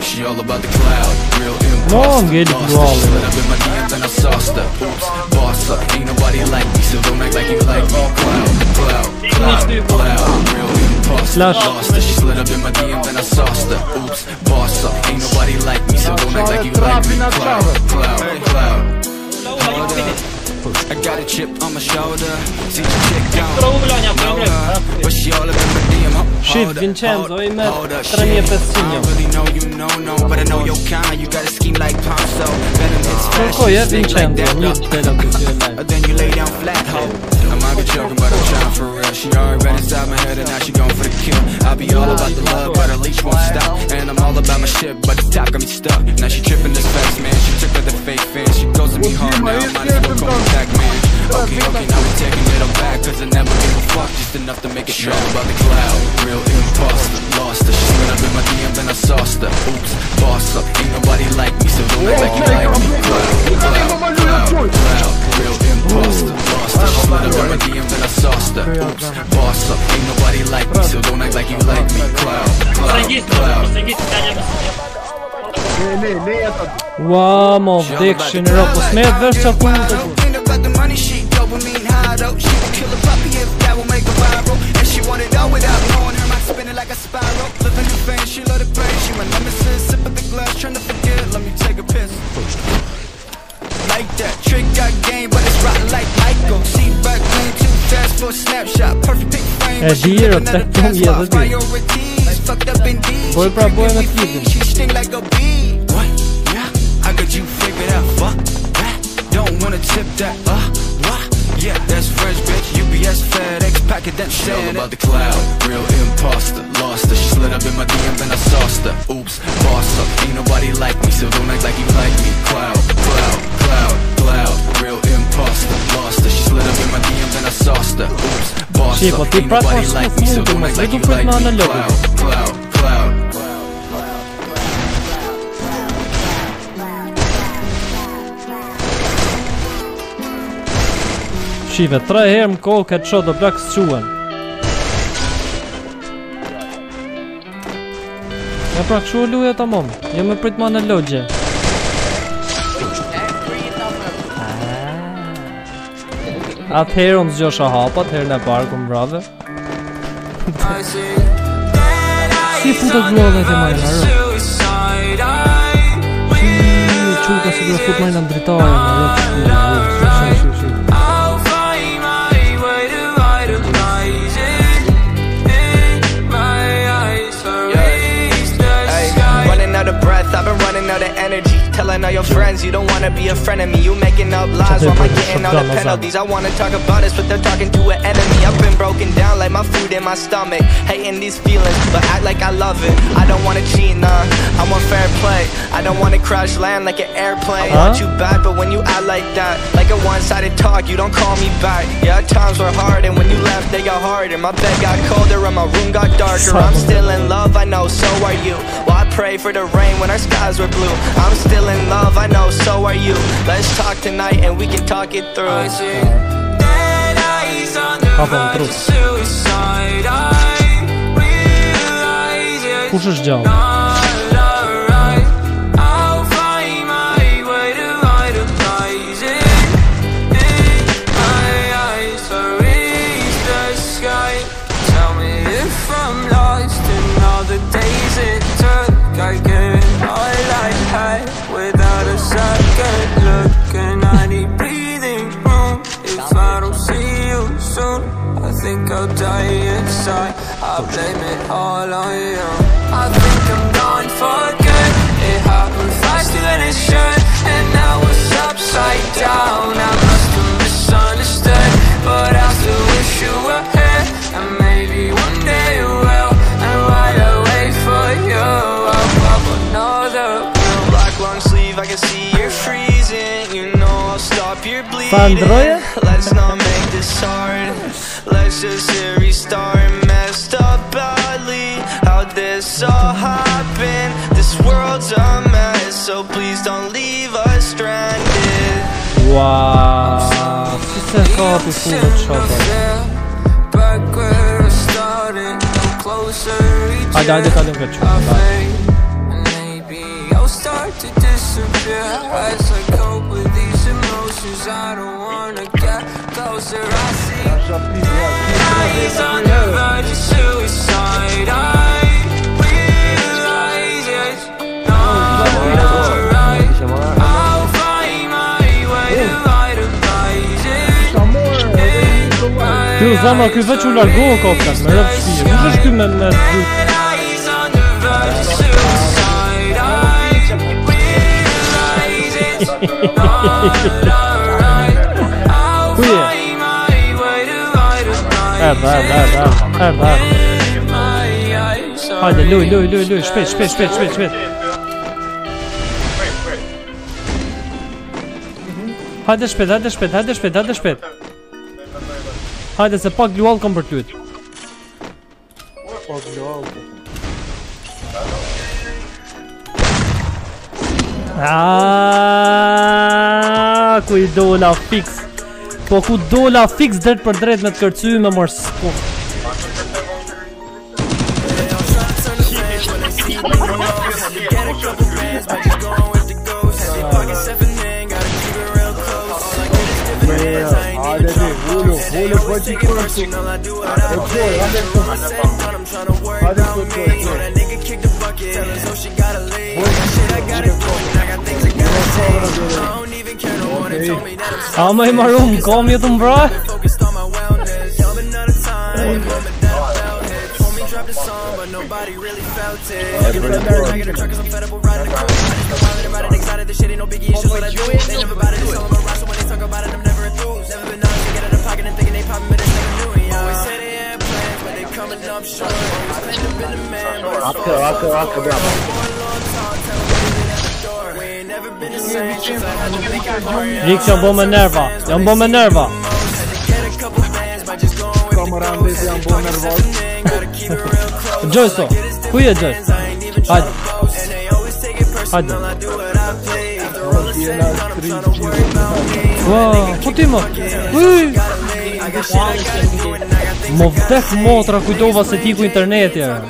She all about the cloud, real imposter. No, I'm getting Lost raw, her, slid man. up in my DMs and I sauced her. Oops, boss up, ain't nobody like me, so don't act like you like me. Cloud, cloud, cloud, cloud, real imposter. Lost her, she slid up in my DMs and I sauced her. Oops, boss up, ain't nobody like me, so don't act like you like me. Cloud, cloud, cloud. I got a chip on my shoulder. See the chick down. But she all up in my DM. Shit, Vincenzo, hold- i me hold up, 3500. shit. I don't really know you, no, no, but I know your kind. You got a scheme like Ponzo. Venom hits fast, Kokoje, you stink like Vincenzo, that. një no. dela të gjë Or then you lay down flat, ho. I might be joking, but I'm trying for real. She already been inside my head, and now she going for the kill. I be all about the love, but her leash won't stop. And I'm all about my shit, but the top got me stuck. Now she tripping this fast, man. Now. Might as well call me back, man. Okay, okay, now we taking it all back, cause I never gave a fuck. Just enough to make it show about the cloud. Real imposter, lost her. She slid up in my DM, then I sauced her. Oops, boss up. Ain't nobody like me, so don't act like you like me. Cloud, cloud, cloud, cloud. Real imposter, lost her. She slid up in my DM, then I sauced her. Oops, boss up. Ain't nobody like me, so don't act like you like me. Cloud, cloud, cloud. Ua, mo vdekshin në ropo smet vesh qa punë të ku Ain't about the money, she dopamine high though. She would kill a puppy if that will make her viral. And she want it all without knowing her mind spinning like a spiral. Living in vain, she love the pain. She my nemesis, sip of the glass, trying to forget. Let me take a piss. Like that trick got game, but it's rotten like Michael. See back lane too fast for a snapshot. Perfect pick frame, E but eh, she di, living ro, at a tek fast tom spot. jetë. Priorities fucked up indeed. Boj She pra, boj pregnant me with She sting like a bee. All said about the cloud, real imposter, lost her. She slid up in my DM, then I sauced her. Oops, boss up, ain't nobody like me, so don't act like you like me. Cloud, cloud, cloud, cloud, real imposter, lost her. She slid up in my DM, then I sauced her. Oops, boss up, ain't nobody like me, so don't act like you like me. Cloud, cloud, cloud. Shive, tre herë më kohë këtë shot do plak së quen Ja pra që luja të mom Jo me prit ma në logje. Ah. Atëherë unë zgjosha hapa Atëherë në parku më brave. Si futët glodhe të majnë harë Si ka si duhet fut majnë në dritarë Në Telling all your friends you don't wanna be a friend of me. You making up lies while I'm getting all the penalties. I wanna talk about this, but they're talking to an enemy. I've been broken down like my food in my stomach. Hating these feelings, but act like I love it. I don't wanna cheat, nah. I want fair play. I don't wanna crash land like an airplane. Uh-huh. Want you back, but when you act like that, like a one-sided talk, you don't call me back. Yeah, times were hard, and when you left, they got harder. My bed got colder, and my room got darker. I'm still in love, I know, so are you. Well, I pray for the rain when our skies were blue. I'm still in love, I know, so are you. Let's talk tonight, and we can talk it through. I see dead eyes on the cross. Suicide. I realize trud. Kurzysz dział. If I don't see you soon, I think I'll die inside. I blame it all on you. I think I'm gone for good. It happened faster than it should, and now it's upside down. I must have misunderstood, but I still wish you were here, and maybe one day you will. And while I wait for you, I'll pop another pill. Black long sleeve, I can see you're freezing. You know I'll stop your bleeding. Fandroje? Let's just hit restart. Messed up badly. How'd this all happen? This world's a mess, so please don't leave us stranded. Wow. Wszyscy chłopy kurwa trzeba. Back where I started, I'm closer each Hadi hadi year. kadın kaçıyor. I fade, maybe I'll start to disappear as I cope with these emotions. I don't wanna get closer. I see eyes on the verge of suicide. I realize it's not alright. I'll find my erdhe. my eyes are Hajde, luj, luj, luj, luj, shpejt, shpejt, shpejt, shpejt, shpejt. Hajde shpejt, hajde shpejt, hajde shpejt, hajde shpejt. Hajde se pak luall kam për tyt. Ah, ku i dola fix. Po ku dola fix drejt për drejt me të kërcy me mërë s'ku Hajde ti, hullu, hullu po që kërë këtu E qoj, hajde këtu Hajde këtu qoj, qoj Hajde këtu qoj, qoj bo me nerva, janë bo me nerva. Gjoj sto, ku je Gjoj? Hajde. Hajde. Wow, ku ti më? Uj! Mo vdek motra kujdova se ti ku interneti e. Mo vdek shiro pash i ku interneti o plak se Ashu boj, vetëm gju kur ti interneti But it's false, of course. No more long talk, tell 'em leave it at the door. We ain't never never been Rik që bo me nerva, jam bo me nerva Kamera në ditë jam bo nervos Gjoj so, ku je gjoj? Hajde Hajde Wow, po ku ti më? Uy! Më vdek motra kujtova se ti ku internet jera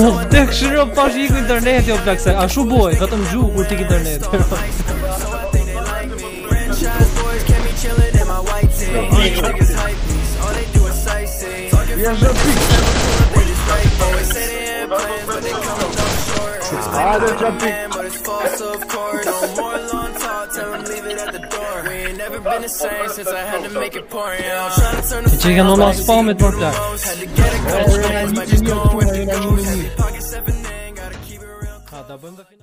Mu të shiro pash iku internet jo plaksaj A shu boj, vetëm gju kur t'ik internet Ja zhë pik Hajde zhë pik ain't gotta keep it real. Ha, da bëjmë dhe final